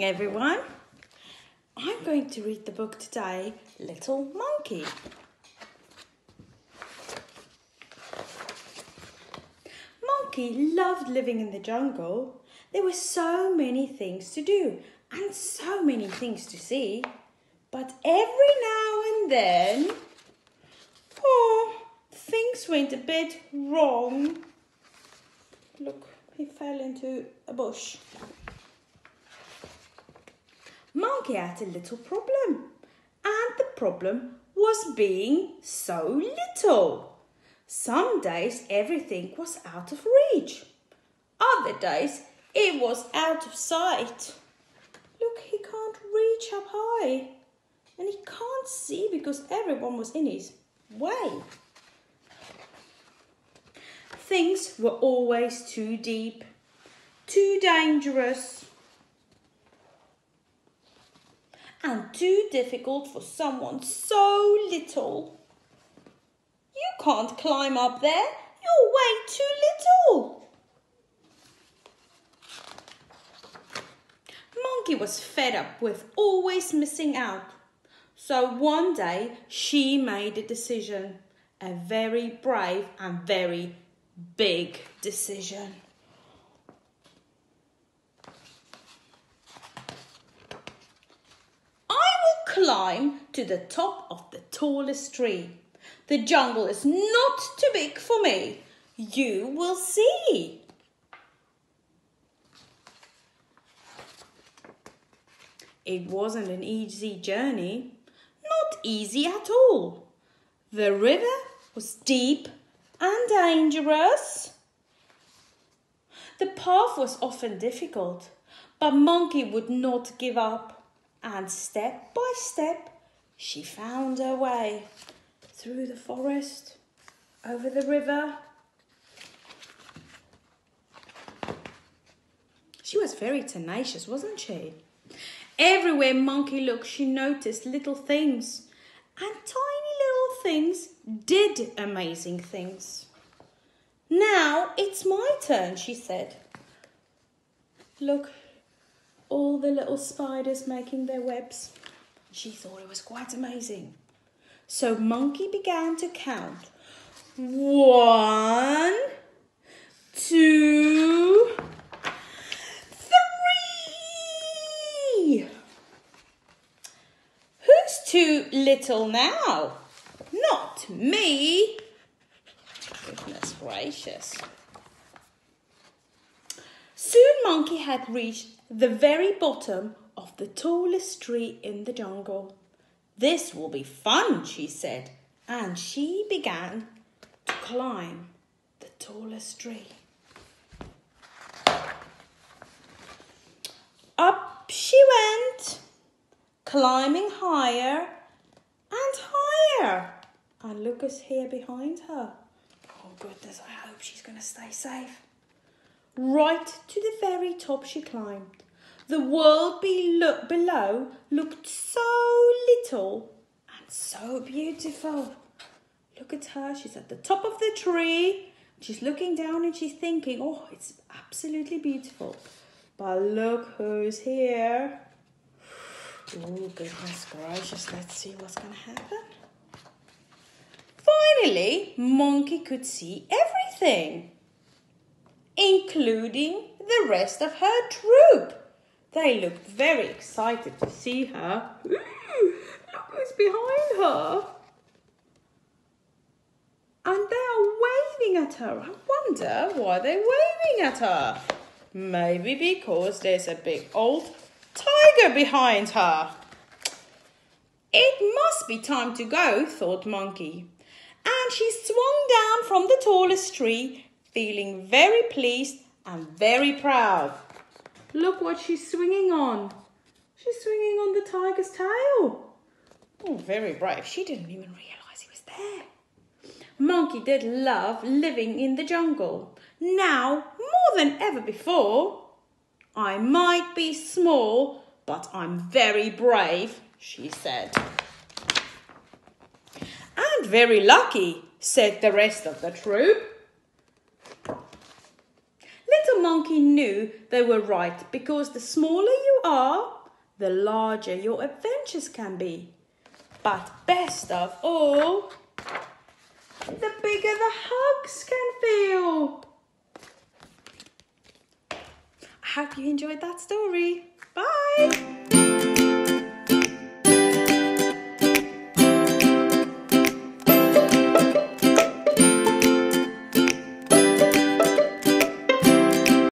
morning, everyone. I'm going to read the book today, Little Monkey. Monkey loved living in the jungle. There were so many things to do and so many things to see. But every now and then, oh, things went a bit wrong. Look, he fell into a bush. Monkey had a little problem, and the problem was being so little. Some days everything was out of reach. Other days it was out of sight. Look, he can't reach up high. And he can't see because everyone was in his way. Things were always too deep, too dangerous, and too difficult for someone so little. You can't climb up there. You're way too little. Monkey was fed up with always missing out. So one day she made a decision, a very brave and very big decision. I will climb to the top of the tallest tree. The jungle is not too big for me. You will see. It wasn't an easy journey, not easy at all. The river was deep and dangerous. The path was often difficult, but Monkey would not give up, and step by step she found her way through the forest, over the river. She was very tenacious, wasn't she? Everywhere Monkey looked, she noticed little things, and tiny little things did amazing things. Now it's my turn, she said. Look, all the little spiders making their webs. She thought it was quite amazing. So Monkey began to count. One, two, three. Who's too little now? Not me. Goodness gracious. Soon Monkey had reached the very bottom of the tallest tree in the jungle. This will be fun, she said, and she began to climb the tallest tree. Up she went, climbing higher and higher. And look who's here behind her. Oh, goodness, I hope she's going to stay safe. Right to the very top she climbed. The world below looked so little and so beautiful. Look at her, she's at the top of the tree. She's looking down and she's thinking, oh, it's absolutely beautiful. But look who's here. Oh, goodness gracious, let's see what's going to happen. Finally, Monkey could see everything, including the rest of her troop. They looked very excited to see her. Ooh, look who's behind her. And they are waving at her. I wonder why they're waving at her. Maybe because there's a big old tiger behind her. It must be time to go, thought Monkey. And she swung down from the tallest tree, feeling very pleased and very proud. Look what she's swinging on. She's swinging on the tiger's tail. Oh, very brave. She didn't even realize he was there. Monkey did love living in the jungle. Now, more than ever before, I might be small, but I'm very brave, she said. And very lucky, said the rest of the troop. Monkey knew they were right because the smaller you are, the larger your adventures can be. But best of all, the bigger the hugs can feel. I hope you enjoyed that story. Bye.